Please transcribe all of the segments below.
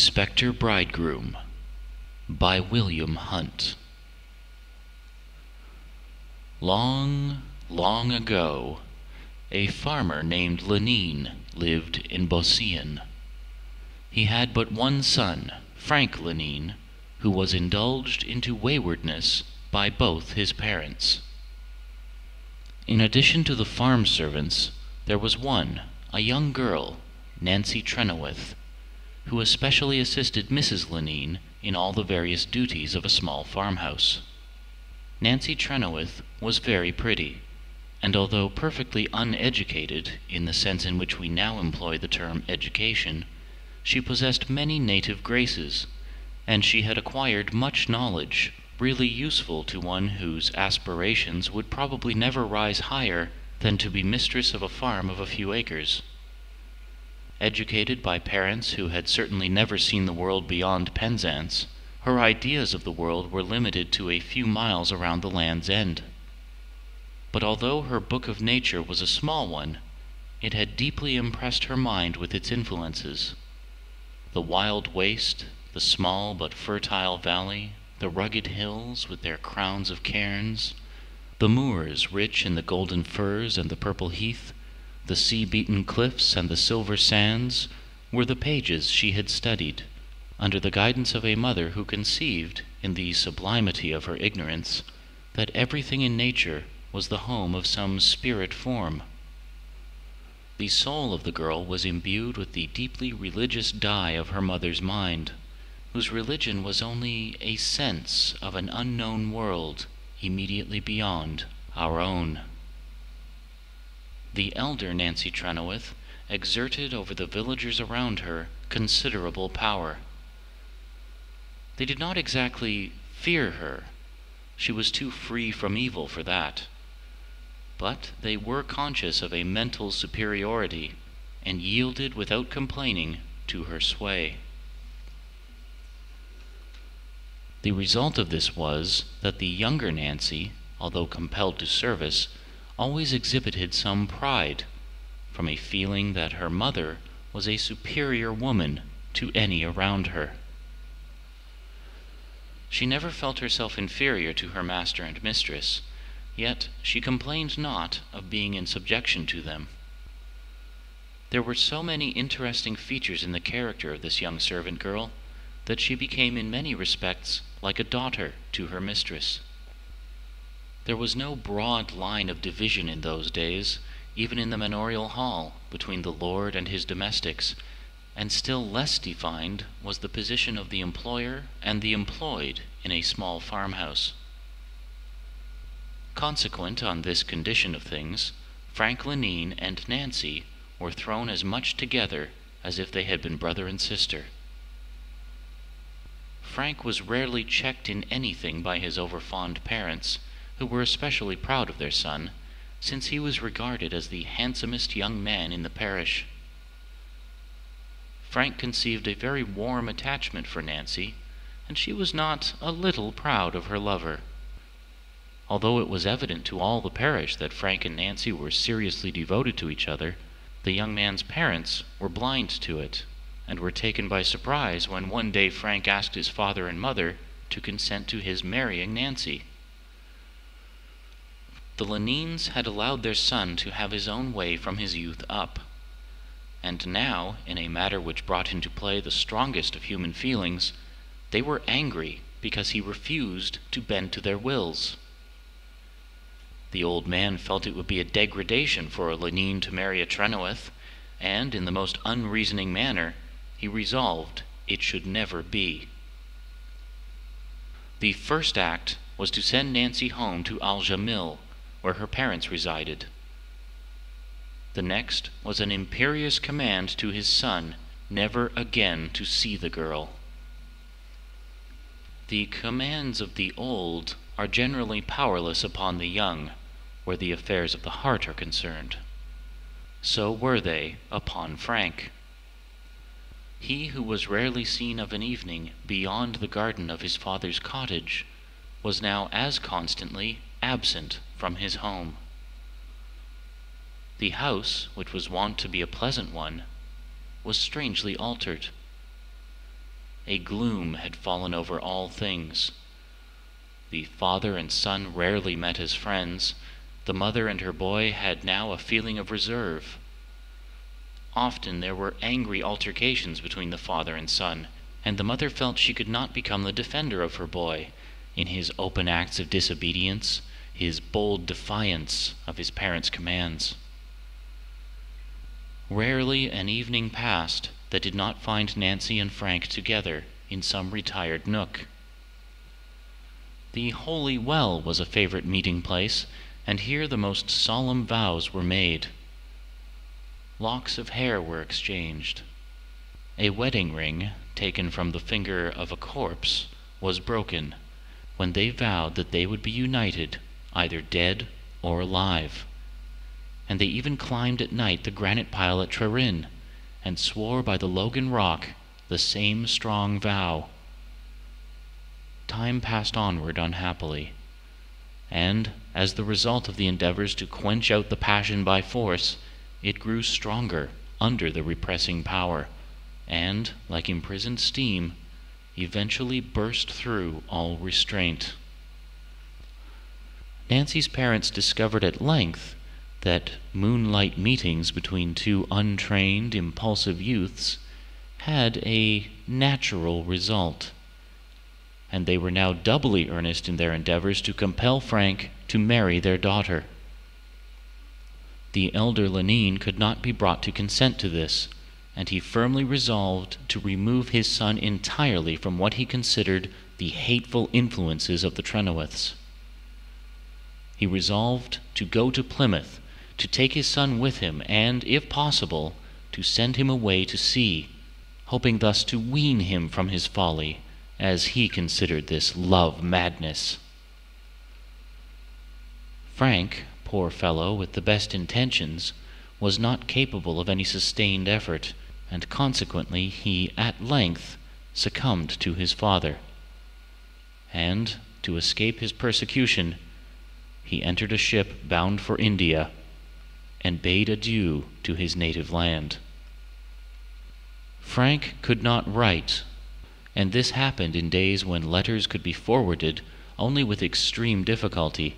Spectre Bridegroom by William Hunt Long, long ago, a farmer named Lenine lived in Beausien. He had but one son, Frank Lenine, who was indulged into waywardness by both his parents. In addition to the farm servants, there was one, a young girl, Nancy Trenoweth, who especially assisted Mrs. Lenine in all the various duties of a small farmhouse. Nancy Trenoweth was very pretty, and although perfectly uneducated in the sense in which we now employ the term education, she possessed many native graces, and she had acquired much knowledge really useful to one whose aspirations would probably never rise higher than to be mistress of a farm of a few acres. Educated by parents who had certainly never seen the world beyond Penzance, her ideas of the world were limited to a few miles around the land's end. But although her book of nature was a small one, it had deeply impressed her mind with its influences. The wild waste, the small but fertile valley, the rugged hills with their crowns of cairns, the moors rich in the golden furze and the purple heath, the sea-beaten cliffs and the silver sands were the pages she had studied, under the guidance of a mother who conceived, in the sublimity of her ignorance, that everything in nature was the home of some spirit form. The soul of the girl was imbued with the deeply religious dye of her mother's mind, whose religion was only a sense of an unknown world immediately beyond our own. The elder Nancy Trenoweth exerted over the villagers around her considerable power. They did not exactly fear her, she was too free from evil for that, but they were conscious of a mental superiority, and yielded without complaining to her sway. The result of this was that the younger Nancy, although compelled to service, always exhibited some pride, from a feeling that her mother was a superior woman to any around her. She never felt herself inferior to her master and mistress, yet she complained not of being in subjection to them. There were so many interesting features in the character of this young servant girl that she became in many respects like a daughter to her mistress. There was no broad line of division in those days, even in the manorial hall, between the lord and his domestics, and still less defined was the position of the employer and the employed in a small farmhouse. Consequent on this condition of things, Frank Lenine and Nancy were thrown as much together as if they had been brother and sister. Frank was rarely checked in anything by his overfond parents, who were especially proud of their son, since he was regarded as the handsomest young man in the parish. Frank conceived a very warm attachment for Nancy, and she was not a little proud of her lover. Although it was evident to all the parish that Frank and Nancy were seriously devoted to each other, the young man's parents were blind to it, and were taken by surprise when one day Frank asked his father and mother to consent to his marrying Nancy. The Lenines had allowed their son to have his own way from his youth up. And now, in a matter which brought into play the strongest of human feelings, they were angry because he refused to bend to their wills. The old man felt it would be a degradation for a Lenine to marry a Trenoweth, and, in the most unreasoning manner, he resolved it should never be. The first act was to send Nancy home to Aljamil, where her parents resided. The next was an imperious command to his son never again to see the girl. The commands of the old are generally powerless upon the young, where the affairs of the heart are concerned. So were they upon Frank. He who was rarely seen of an evening beyond the garden of his father's cottage was now as constantly absent from his home. The house, which was wont to be a pleasant one, was strangely altered. a gloom had fallen over all things. The father and son rarely met as friends. The mother and her boy had now a feeling of reserve. Often there were angry altercations between the father and son, and the mother felt she could not become the defender of her boy in his open acts of disobedience, his bold defiance of his parents' commands. Rarely an evening passed that did not find Nancy and Frank together in some retired nook. The Holy Well was a favorite meeting place, and here the most solemn vows were made. Locks of hair were exchanged. A wedding ring, taken from the finger of a corpse, was broken, when they vowed that they would be united, either dead or alive. And they even climbed at night the granite pile at Treryn, and swore by the Logan Rock the same strong vow time passed onward unhappily, and, as the result of the endeavors to quench out the passion by force, it grew stronger under the repressing power, and, like imprisoned steam, eventually burst through all restraint. Nancy's parents discovered at length that moonlight meetings between two untrained, impulsive youths had a natural result and they were now doubly earnest in their endeavors to compel Frank to marry their daughter. The elder Lenine could not be brought to consent to this, and he firmly resolved to remove his son entirely from what he considered the hateful influences of the Trenoweths. He resolved to go to Plymouth, to take his son with him, and, if possible, to send him away to sea, hoping thus to wean him from his folly as he considered this love madness. Frank, poor fellow, with the best intentions, was not capable of any sustained effort, and consequently he at length succumbed to his father. And, to escape his persecution, he entered a ship bound for India, and bade adieu to his native land. Frank could not write and this happened in days when letters could be forwarded only with extreme difficulty.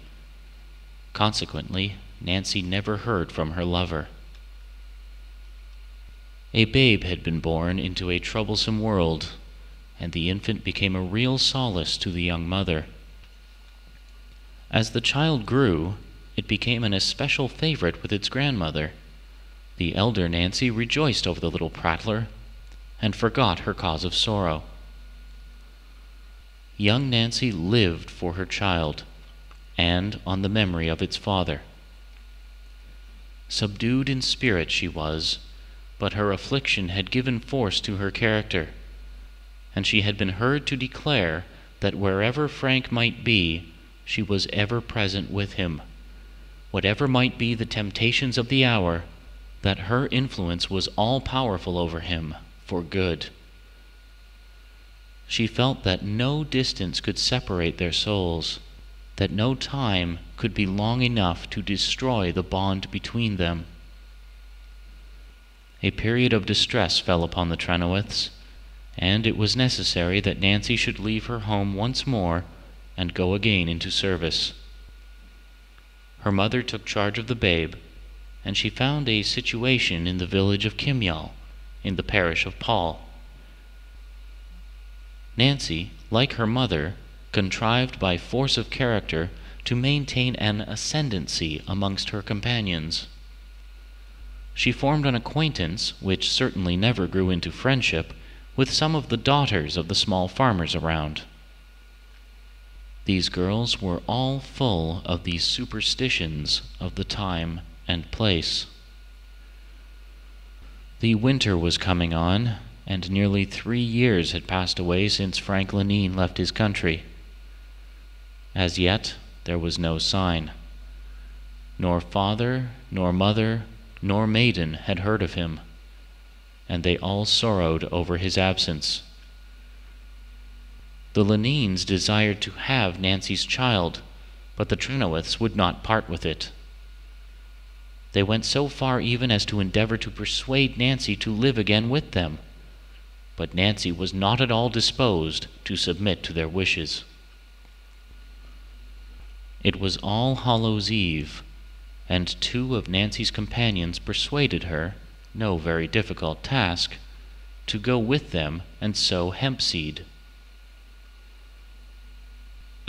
Consequently, Nancy never heard from her lover. A babe had been born into a troublesome world, and the infant became a real solace to the young mother. As the child grew, it became an especial favorite with its grandmother. The elder Nancy rejoiced over the little prattler and forgot her cause of sorrow young Nancy lived for her child and on the memory of its father. Subdued in spirit she was, but her affliction had given force to her character, and she had been heard to declare that wherever Frank might be, she was ever present with him. Whatever might be the temptations of the hour, that her influence was all powerful over him for good she felt that no distance could separate their souls, that no time could be long enough to destroy the bond between them. A period of distress fell upon the Trenoweths, and it was necessary that Nancy should leave her home once more and go again into service. Her mother took charge of the babe, and she found a situation in the village of Kemyel, in the parish of Paul. Nancy, like her mother, contrived by force of character to maintain an ascendancy amongst her companions. She formed an acquaintance, which certainly never grew into friendship, with some of the daughters of the small farmers around. These girls were all full of the superstitions of the time and place. The winter was coming on, and nearly three years had passed away since Frank Lenine left his country. As yet, there was no sign. Nor father, nor mother, nor maiden had heard of him, and they all sorrowed over his absence. The Lenines desired to have Nancy's child, but the Trenoweths would not part with it. They went so far even as to endeavor to persuade Nancy to live again with them but Nancy was not at all disposed to submit to their wishes. It was All Hallows Eve, and two of Nancy's companions persuaded her, no very difficult task, to go with them and sow hemp seed.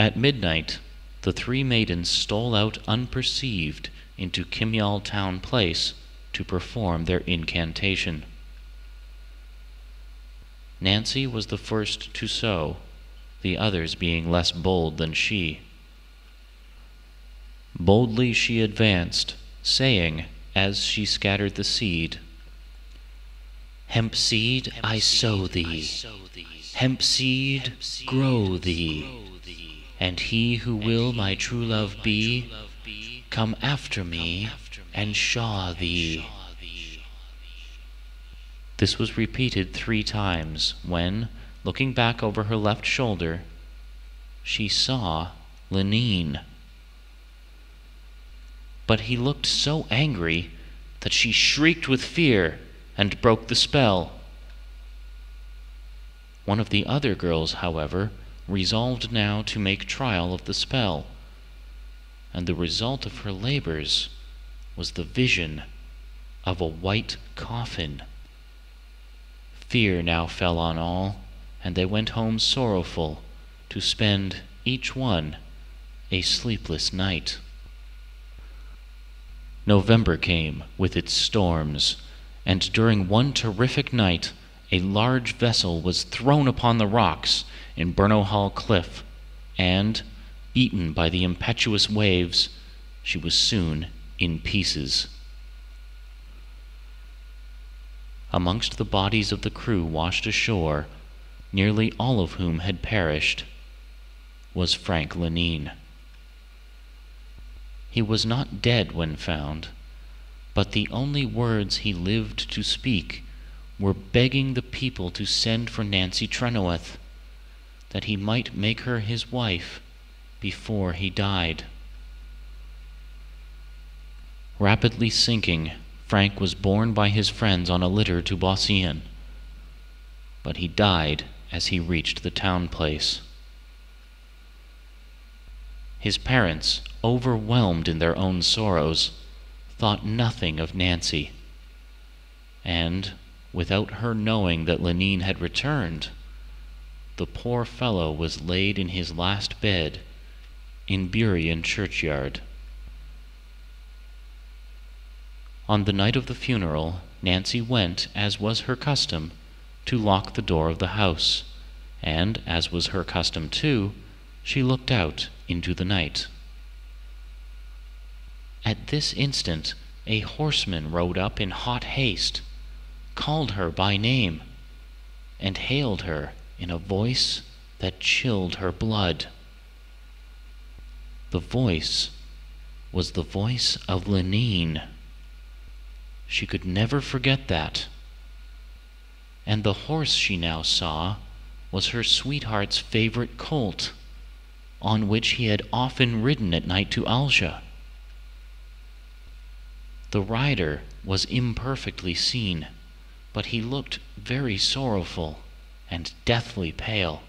At midnight, the three maidens stole out unperceived into Kemyel Town Place to perform their incantation. Nancy was the first to sow, the others being less bold than she. Boldly she advanced, saying, as she scattered the seed, Hemp seed, I sow thee, hemp seed, grow thee, and he who will my true love be, come after me and shaw thee. This was repeated three times, when, looking back over her left shoulder, she saw Lenine but he looked so angry that she shrieked with fear and broke the spell. One of the other girls, however, resolved now to make trial of the spell, and the result of her labors was the vision of a white coffin. Fear now fell on all, and they went home sorrowful to spend, each one, a sleepless night. November came with its storms, and during one terrific night a large vessel was thrown upon the rocks in Burnewhall Cliff, and, eaten by the impetuous waves, she was soon in pieces. Amongst the bodies of the crew washed ashore, nearly all of whom had perished, was Frank Lenine. He was not dead when found, but the only words he lived to speak were begging the people to send for Nancy Trenoweth, that he might make her his wife before he died. Rapidly sinking, Frank was borne by his friends on a litter to Bossian, but he died as he reached the town place. His parents, overwhelmed in their own sorrows, thought nothing of Nancy. And, without her knowing that Lenine had returned, the poor fellow was laid in his last bed in Buryan churchyard. On the night of the funeral, Nancy went, as was her custom, to lock the door of the house, and, as was her custom too, she looked out into the night. At this instant a horseman rode up in hot haste, called her by name, and hailed her in a voice that chilled her blood. The voice was the voice of Lenine. She could never forget that. And the horse she now saw was her sweetheart's favorite colt, on which he had often ridden at night to Alsia. The rider was imperfectly seen, but he looked very sorrowful and deathly pale.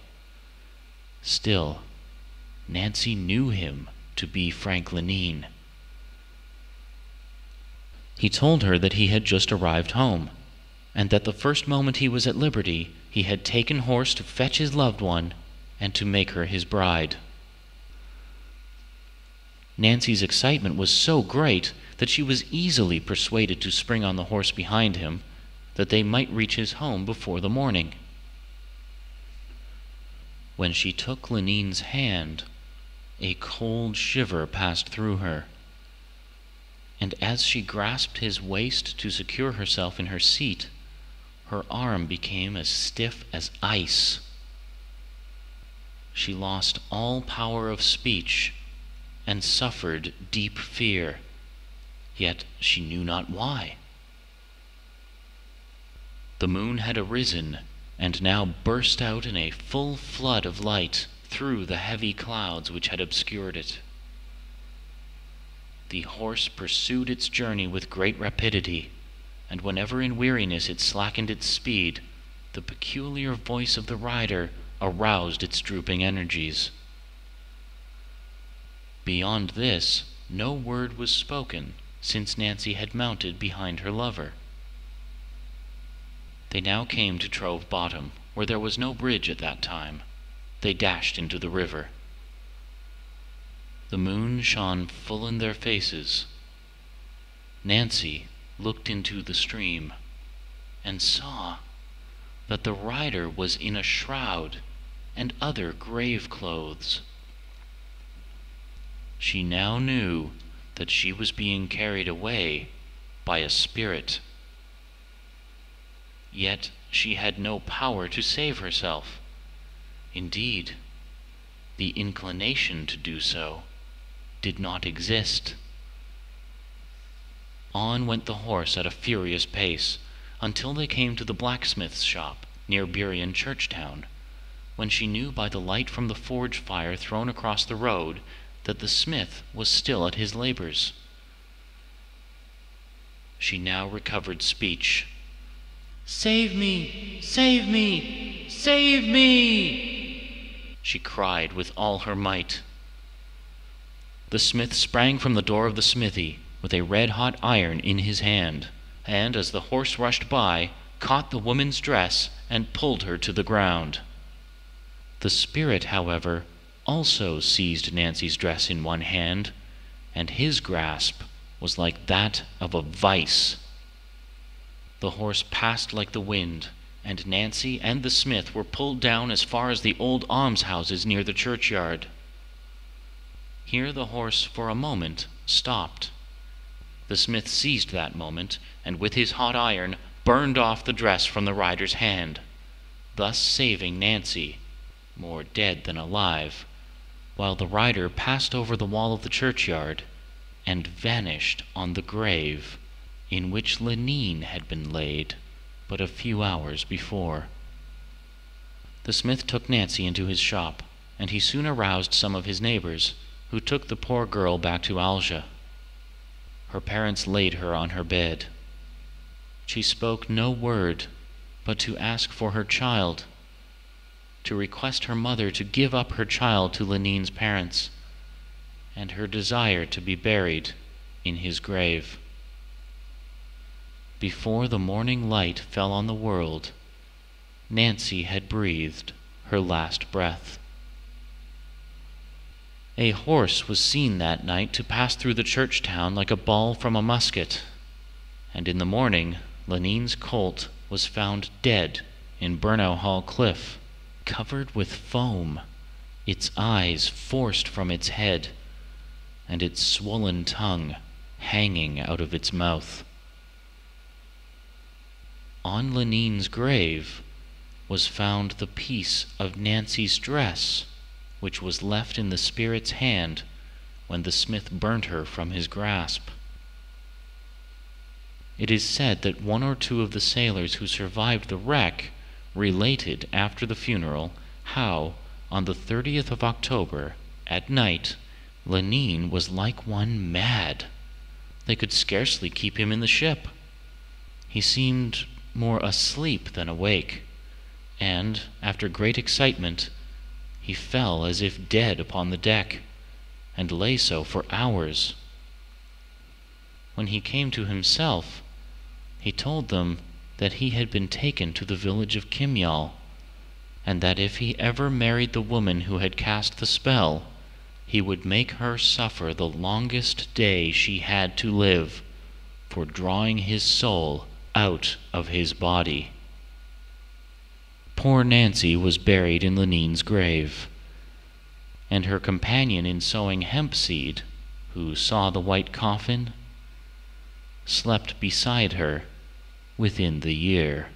Still, Nancy knew him to be Frank Lenine. He told her that he had just arrived home, and that the first moment he was at liberty he had taken horse to fetch his loved one and to make her his bride. Nancy's excitement was so great that she was easily persuaded to spring on the horse behind him, that they might reach his home before the morning. When she took Lenine's hand, a cold shiver passed through her, and as she grasped his waist to secure herself in her seat, her arm became as stiff as ice. She lost all power of speech and suffered deep fear yet she knew not why. The moon had arisen, and now burst out in a full flood of light through the heavy clouds which had obscured it. The horse pursued its journey with great rapidity, and whenever in weariness it slackened its speed, the peculiar voice of the rider aroused its drooping energies. Beyond this, no word was spoken since Nancy had mounted behind her lover. They now came to Trove Bottom, where there was no bridge at that time. They dashed into the river. The moon shone full in their faces. Nancy looked into the stream and saw that the rider was in a shroud and other grave clothes. She now knew that she was being carried away by a spirit. Yet she had no power to save herself. Indeed, the inclination to do so did not exist. On went the horse at a furious pace until they came to the blacksmith's shop near Buryan Churchtown, when she knew by the light from the forge fire thrown across the road that the smith was still at his labors. She now recovered speech. Save me! Save me! Save me! she cried with all her might. The smith sprang from the door of the smithy with a red hot iron in his hand, and as the horse rushed by, caught the woman's dress and pulled her to the ground. The spirit, however, also seized Nancy's dress in one hand, and his grasp was like that of a vice. The horse passed like the wind, and Nancy and the smith were pulled down as far as the old almshouses near the churchyard. Here the horse for a moment stopped. The smith seized that moment, and with his hot iron burned off the dress from the rider's hand, thus saving Nancy, more dead than alive, while the rider passed over the wall of the churchyard and vanished on the grave in which Lenine had been laid but a few hours before. The smith took Nancy into his shop, and he soon aroused some of his neighbors, who took the poor girl back to Alsia. Her parents laid her on her bed. She spoke no word but to ask for her child to request her mother to give up her child to Lenine's parents, and her desire to be buried in his grave. Before the morning light fell on the world, Nancy had breathed her last breath. A horse was seen that night to pass through the church town like a ball from a musket, and in the morning Lenine's colt was found dead in Burnewhall Cliff covered with foam, its eyes forced from its head, and its swollen tongue hanging out of its mouth. On Lenine's grave was found the piece of Nancy's dress, which was left in the spirit's hand when the smith burnt her from his grasp. It is said that one or two of the sailors who survived the wreck related after the funeral how, on the 30th of October, at night, Lenine was like one mad. They could scarcely keep him in the ship. He seemed more asleep than awake, and, after great excitement, he fell as if dead upon the deck, and lay so for hours. When he came to himself, he told them that he had been taken to the village of Kemyel, and that if he ever married the woman who had cast the spell, he would make her suffer the longest day she had to live for drawing his soul out of his body. Poor Nancy was buried in Lenine's grave, and her companion in sowing hemp seed, who saw the white coffin, slept beside her within the year.